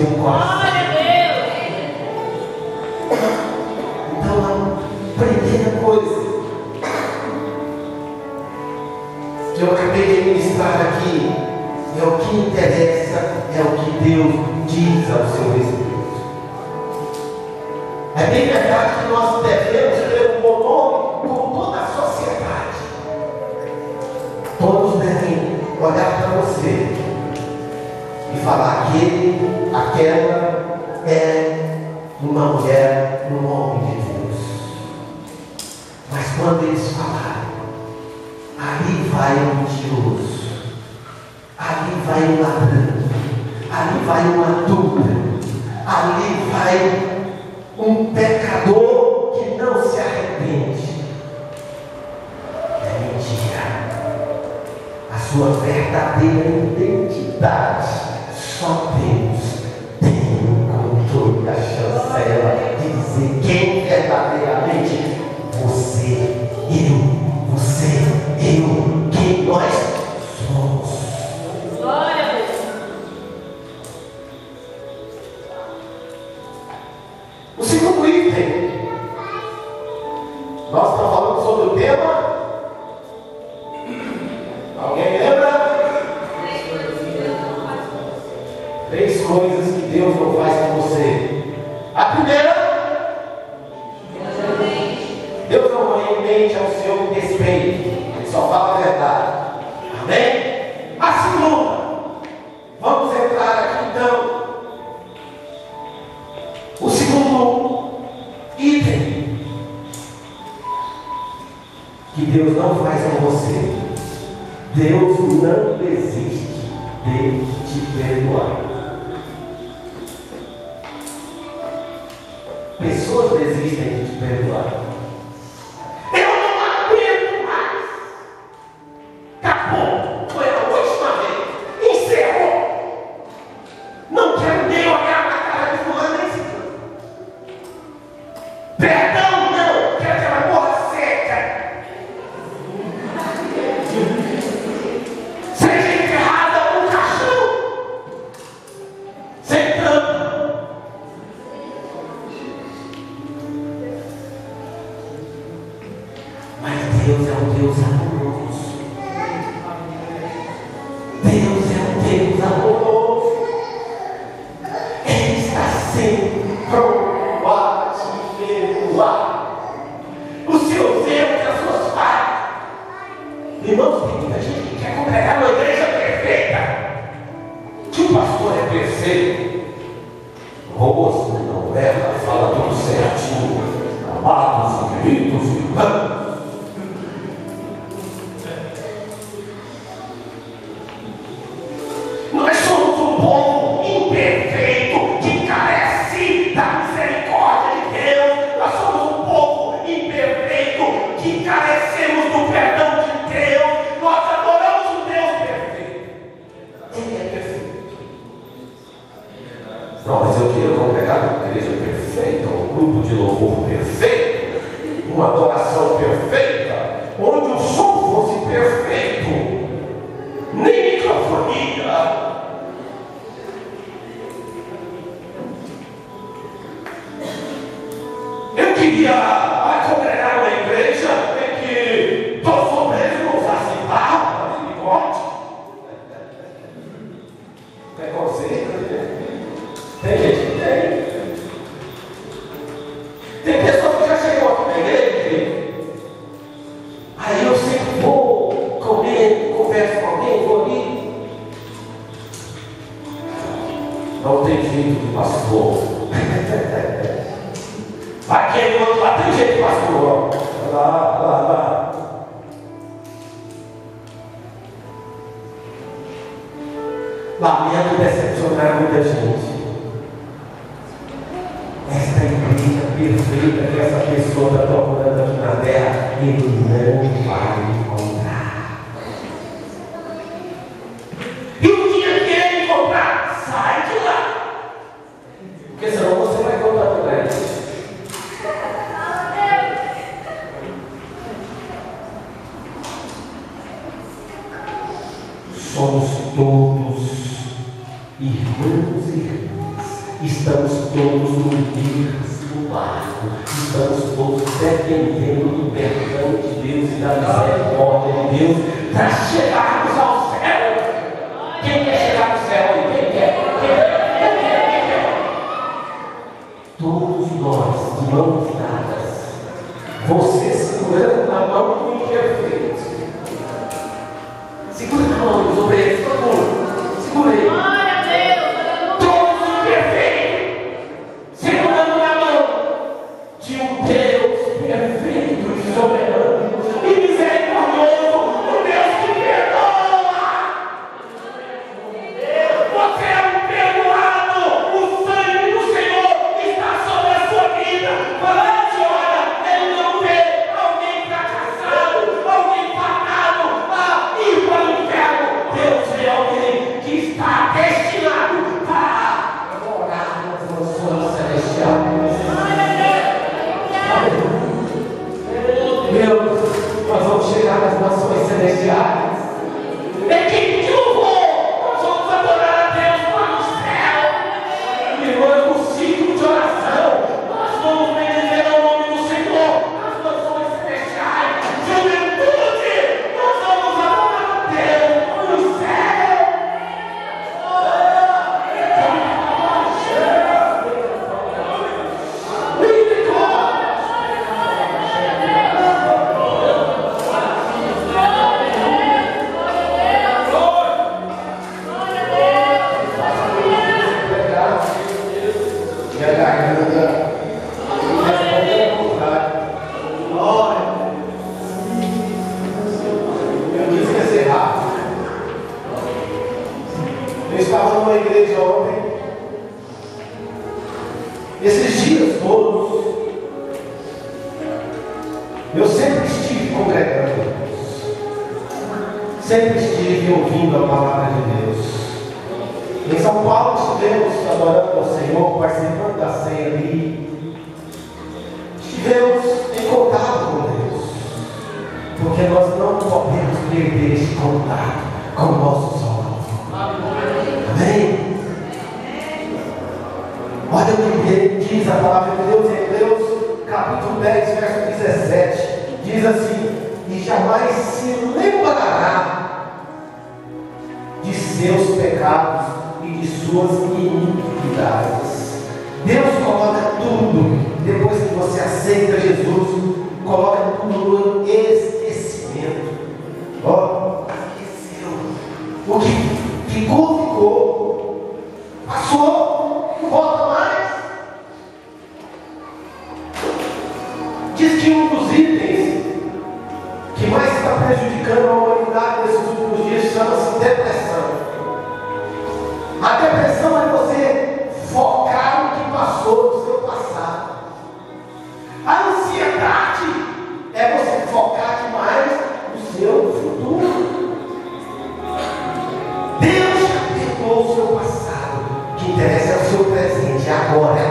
teu coração. Então, a primeira coisa que eu acabei de ministrar aqui é o que interessa, é o que Deus diz ao seu respeito. É bem verdade que nós devemos ter um bom nome com toda a sociedade. Todos devem olhar para você e falar: aquele, aquela é uma mulher, um homem de Deus. Mas quando eles falarem, ali vai um mentiroso, ali vai um ladrão, ali vai uma dúvida, ali vai um pecador que não se arrepende. É mentira. A sua verdadeira identidade só Deus tem o controle da chancela de dizer quem que Deus não faz com você. Deus não desiste de te perdoar. Pessoas desistem de te perdoar. Irmãos, uma adoração lamento decepcionar muita gente. Esta igreja perfeita que essa pessoa está procurando aqui na terra, ele não vai encontrar. E o um dia que ele encontrar, sai de lá. Porque senão você vai contar o ele. Somos todos Irmãos e irmãs, estamos todos no mesmo barco, estamos todos dependendo do perdão de Deus e da misericórdia de Deus. Para chegar na igreja ontem, esses dias todos, eu sempre estive congregando, sempre estive ouvindo a palavra de Deus. Em São Paulo estivemos adorando ao Senhor, participando da ceia ali. Estivemos em contato com Deus. Porque nós não podemos perder esse contato com o nosso Amém. Amém? Olha o que diz a palavra de Deus em Hebreus, capítulo 10, verso 17. Diz assim: E jamais se lembrará de seus pecados e de suas iniquidades. Deus coloca tudo, depois que você aceita Jesus, coloca tudo no exterior agora.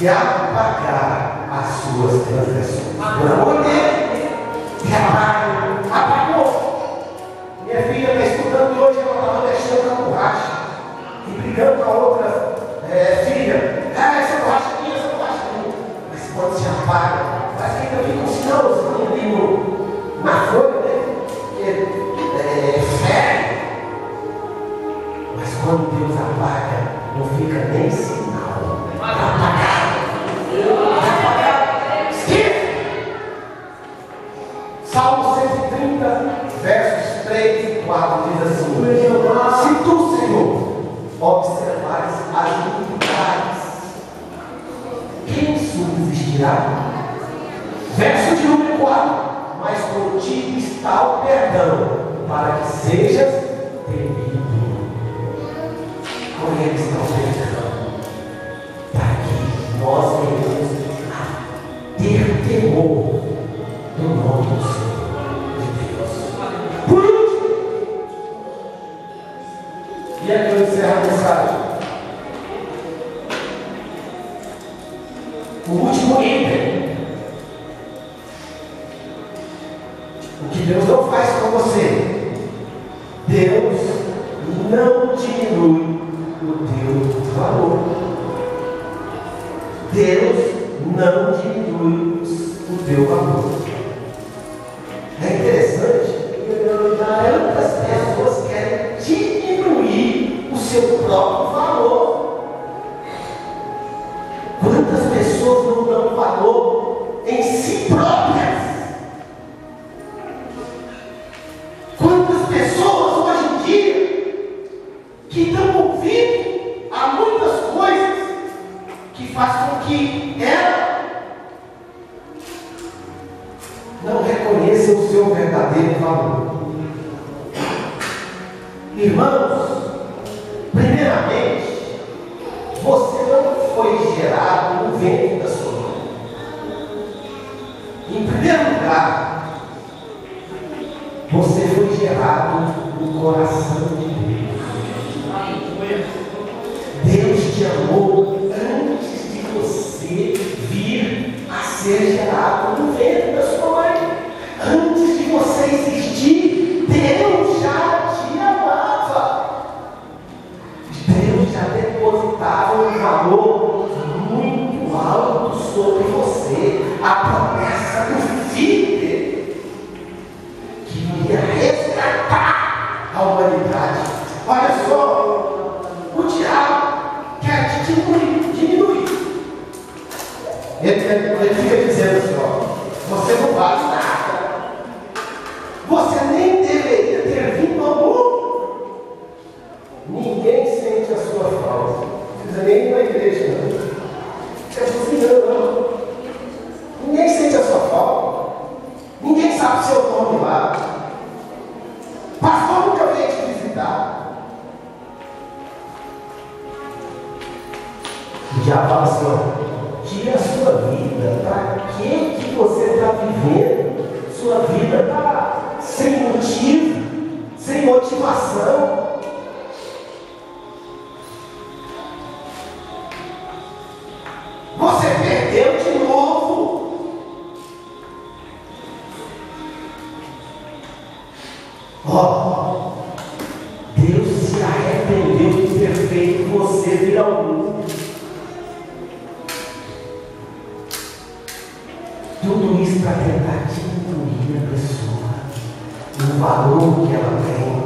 Yeah? observais as novidades. Quem subsistirá? Verso de número 4. Mas contigo está o perdão, para que sejas temido. Com ele é está o perdão, para que nós venhamos a ter temor do no nome do Senhor. E é que eu encerro a mensagem. O último item. seu próprio valor. Quantas pessoas não dão valor em si próprias? Quantas pessoas hoje em dia que estão ouvindo a muitas coisas que fazem com que ela não reconheça o seu verdadeiro valor? Irmãos, Primeiramente, você não foi gerado no ventre da sua mãe. Em primeiro lugar, você foi gerado no coração Você perdeu de novo. Ó, oh, Deus se arrependeu de ter feito você vir ao mundo. Tudo isso para tentar diminuir a pessoa, o valor que ela tem.